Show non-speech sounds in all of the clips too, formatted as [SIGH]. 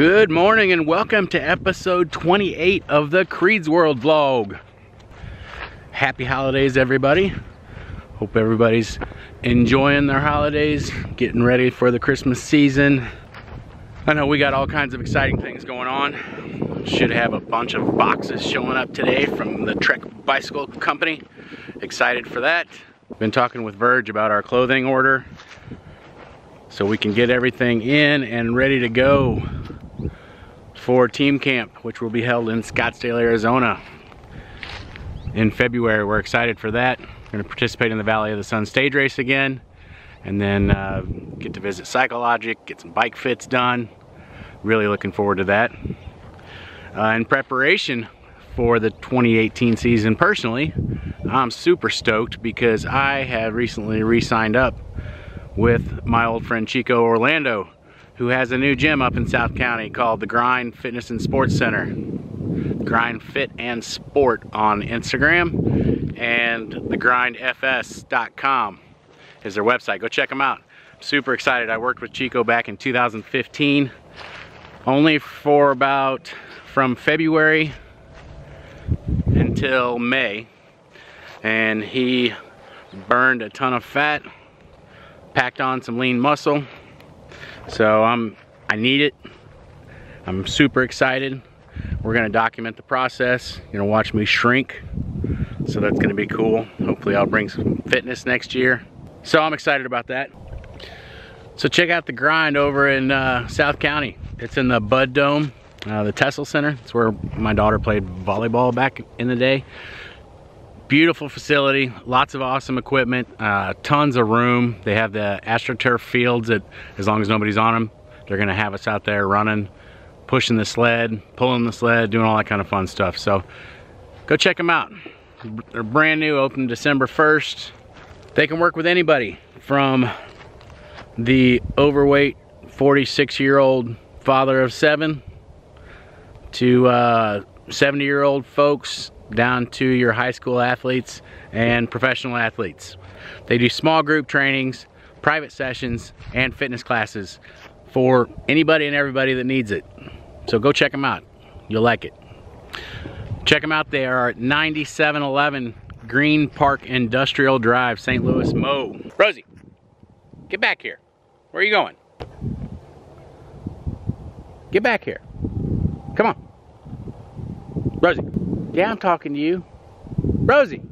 Good morning and welcome to episode 28 of the Creed's World vlog. Happy holidays everybody. Hope everybody's enjoying their holidays, getting ready for the Christmas season. I know we got all kinds of exciting things going on. Should have a bunch of boxes showing up today from the Trek Bicycle Company. Excited for that. Been talking with Verge about our clothing order so we can get everything in and ready to go for team camp which will be held in Scottsdale Arizona. In February we're excited for that. We're to participate in the Valley of the Sun stage race again and then uh, get to visit Psychologic, get some bike fits done. Really looking forward to that. Uh, in preparation for the 2018 season personally I'm super stoked because I have recently re-signed up with my old friend Chico Orlando who has a new gym up in South County called the Grind Fitness and Sports Center. Grind Fit and Sport on Instagram and thegrindfs.com is their website. Go check them out. Super excited. I worked with Chico back in 2015 only for about from February until May and he burned a ton of fat packed on some lean muscle so I'm, I need it. I'm super excited. We're gonna document the process. You're gonna watch me shrink. So that's gonna be cool. Hopefully I'll bring some fitness next year. So I'm excited about that. So check out the grind over in uh, South County. It's in the Bud Dome, uh, the TESSL Center. It's where my daughter played volleyball back in the day. Beautiful facility, lots of awesome equipment, uh, tons of room. They have the AstroTurf fields that as long as nobody's on them, they're gonna have us out there running, pushing the sled, pulling the sled, doing all that kind of fun stuff. So go check them out. They're brand new, open December 1st. They can work with anybody from the overweight 46 year old father of seven to uh, 70 year old folks down to your high school athletes and professional athletes. They do small group trainings, private sessions, and fitness classes for anybody and everybody that needs it. So go check them out. You'll like it. Check them out. They are at 9711 Green Park Industrial Drive, St. Louis, Mo. Rosie, get back here. Where are you going? Get back here. Come on. Rosie. Yeah, I'm talking to you. Rosie.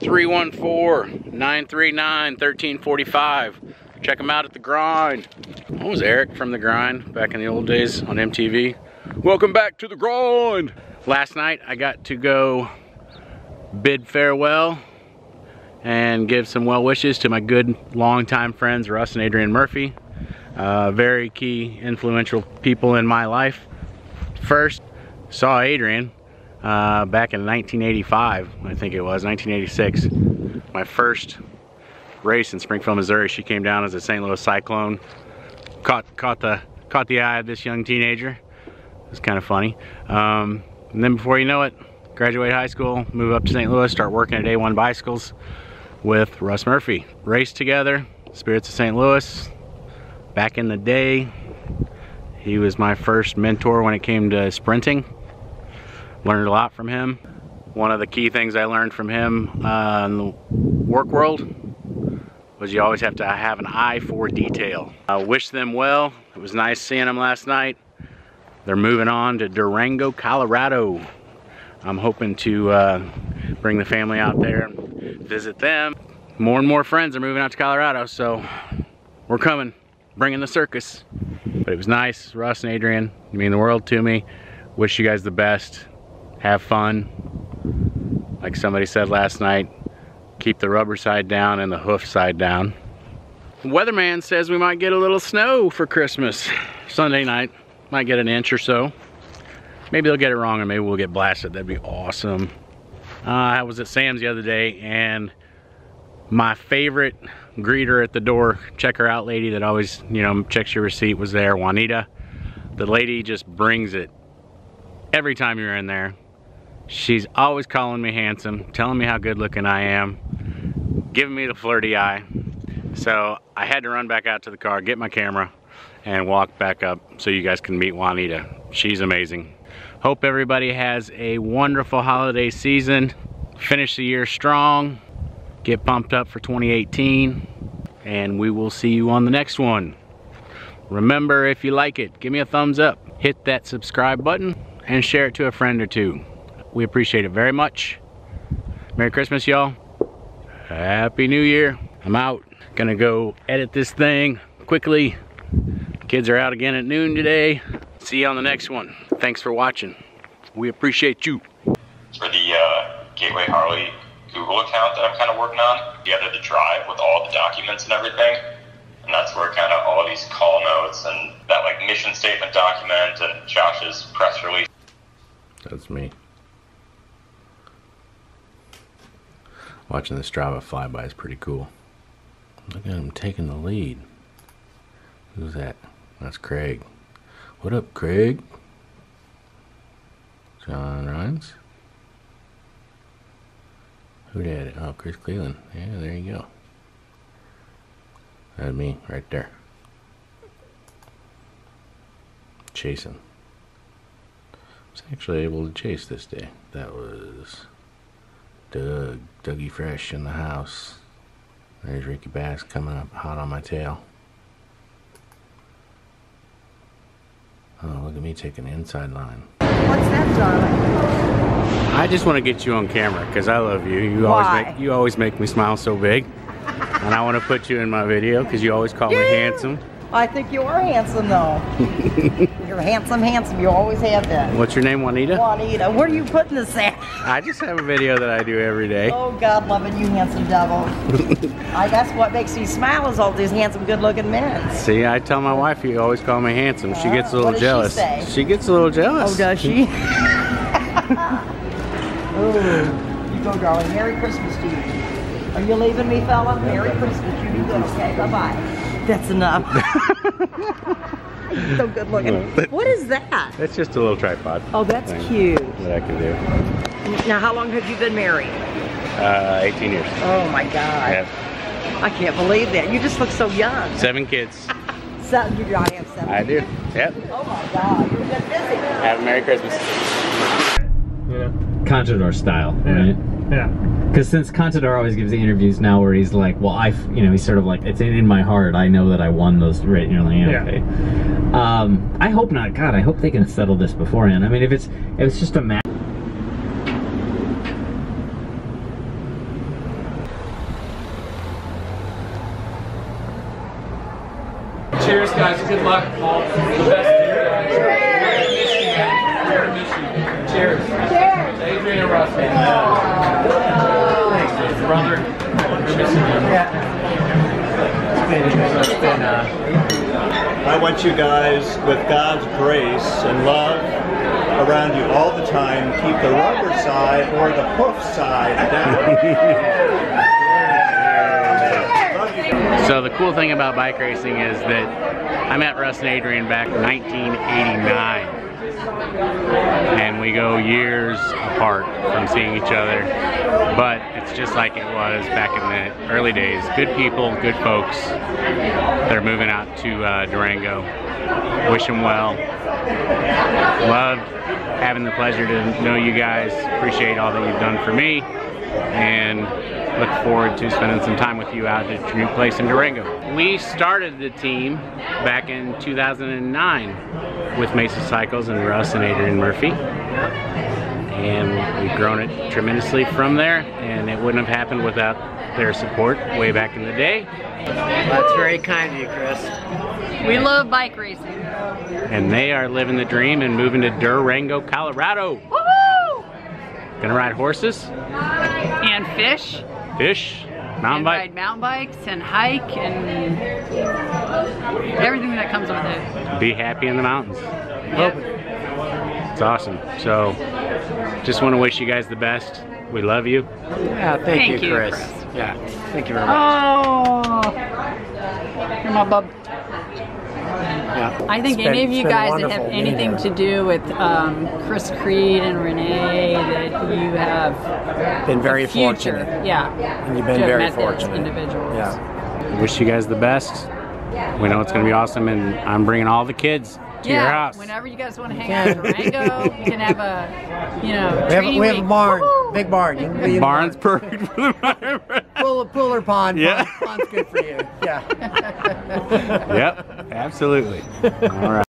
Three one four nine three nine thirteen forty five. Check them out at the grind. That was Eric from the grind back in the old days on MTV. Welcome back to the grind. Last night I got to go bid farewell and give some well wishes to my good longtime friends Russ and Adrienne Murphy. Uh, very key influential people in my life. First saw Adrienne uh, back in 1985, I think it was, 1986. My first race in Springfield, Missouri. She came down as a St. Louis Cyclone. Caught, caught, the, caught the eye of this young teenager. It was kind of funny. Um, and then before you know it, graduate high school, move up to St. Louis, start working at A1 Bicycles with Russ Murphy. Raced together, Spirits of St. Louis. Back in the day, he was my first mentor when it came to sprinting. Learned a lot from him. One of the key things I learned from him uh, in the work world was you always have to have an eye for detail. I wish them well. It was nice seeing them last night. They're moving on to Durango, Colorado. I'm hoping to uh, bring the family out there and visit them. More and more friends are moving out to Colorado, so we're coming, bringing the circus. But it was nice, Russ and Adrienne, you mean the world to me. Wish you guys the best. Have fun. Like somebody said last night, keep the rubber side down and the hoof side down. weatherman says we might get a little snow for Christmas. Sunday night, might get an inch or so. Maybe they'll get it wrong and maybe we'll get blasted. That'd be awesome. Uh, I was at Sam's the other day and my favorite greeter at the door, checker out lady that always, you know, checks your receipt was there, Juanita. The lady just brings it every time you're in there. She's always calling me handsome, telling me how good looking I am, giving me the flirty eye. So I had to run back out to the car, get my camera, and walk back up so you guys can meet Juanita. She's amazing. Hope everybody has a wonderful holiday season. Finish the year strong. Get pumped up for 2018. And we will see you on the next one. Remember, if you like it, give me a thumbs up. Hit that subscribe button and share it to a friend or two. We appreciate it very much. Merry Christmas, y'all. Happy New Year. I'm out. Gonna go edit this thing quickly. Kids are out again at noon today. See you on the next one. Thanks for watching. We appreciate you. For the uh, Gateway Harley Google account that I'm kind of working on, you have the drive with all the documents and everything. And that's where kind of all these call notes and that like mission statement document and Josh's press release. That's me. Watching this Strava flyby is pretty cool. Look at him taking the lead. Who's that? That's Craig. What up, Craig? John Rhines? Who did it? Oh, Chris Cleveland. Yeah, there you go. That's me right there. Chasing. I was actually able to chase this day. That was Doug, Dougie Fresh in the house. There's Ricky Bass coming up hot on my tail. Oh, look at me taking the inside line. What's that, darling? I just want to get you on camera because I love you. You Why? always make you always make me smile so big, and I want to put you in my video because you always call me handsome. I think you are handsome, though. [LAUGHS] You're handsome, handsome. You always have been. What's your name, Juanita? Juanita, where are you putting this at? I just have a video that I do every day. Oh, God loving you, handsome devil. [LAUGHS] I guess what makes you smile is all these handsome, good-looking men. See, I tell my wife you always call me handsome. She gets a little she jealous. say? She gets a little jealous. Oh, does she? [LAUGHS] oh, you go, darling. Merry Christmas to you. Are you leaving me, fella? Merry Christmas. You be good, okay? Bye-bye. That's enough. [LAUGHS] so good looking. What is that? That's just a little tripod. Oh, that's cute. That I can do. Now, how long have you been married? Uh, 18 years. Oh my God. Yeah. I can't believe that. You just look so young. Seven kids. [LAUGHS] Seven, you I have seven. I do. Yep. Oh my God, you've been busy. Have a Merry Christmas. Contador style, right? Yeah. Because since Contador always gives the interviews now where he's like, well, I, f- you know, he's sort of like, it's in, in my heart. I know that I won those. Right? You're like, yeah, Yeah. okay. Um, I hope not. God, I hope they can settle this beforehand. I mean, if it's if it's just a match. Cheers, guys. Good luck. All the best to you guys. We're gonna brother. We're missing you. It's been, uh, I want you guys, with God's grace and love around you all the time, keep the rubber side or the hoof side down. Love you guys. So the cool thing about bike racing is that I met Russ and Adrienne back in 1989. And we go years apart from seeing each other. But it's just like it was back in the early days. Good people, good folks. They're moving out to uh, Durango. Wish them well. Love having the pleasure to know you guys. Appreciate all that you've done for me. And look forward to spending some time with you out at your new place in Durango. We started the team back in 2009 with Mesa Cycles and Russ and Adrienne Murphy. And we've grown it tremendously from there, and it wouldn't have happened without their support way back in the day. That's very kind of you, Chris. We love bike racing. And they are living the dream and moving to Durango, Colorado. Woohoo! Gonna ride horses, And fish. Fish, mountain bike. ride mountain bikes and hike and everything that comes with it. be happy in the mountains. Yeah. It's awesome. So, just want to wish you guys the best. We love you. Yeah, thank, Thank you, you, Chris. Chris. Yeah, thank you very oh. much. Oh, you're my bub. Yeah. I think It's any of you guys that have anything to do with um, Chris Creed and Renee, that you have Been very a fortunate. Yeah. And you've been to have very met fortunate. Individuals. Yeah. Wish you guys the best. We know it's going to be awesome, and I'm bringing all the kids to yeah, your house. whenever you guys want to hang out in Durango, you can have a, you know, We have, training we have a week. barn, Woo-hoo! big barn. You can be Barn's perfect for the [LAUGHS] Pool, pooler pond. Yeah. Pond, pond's good for you. Yeah. [LAUGHS] Yep, absolutely. All right.